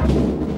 Bye.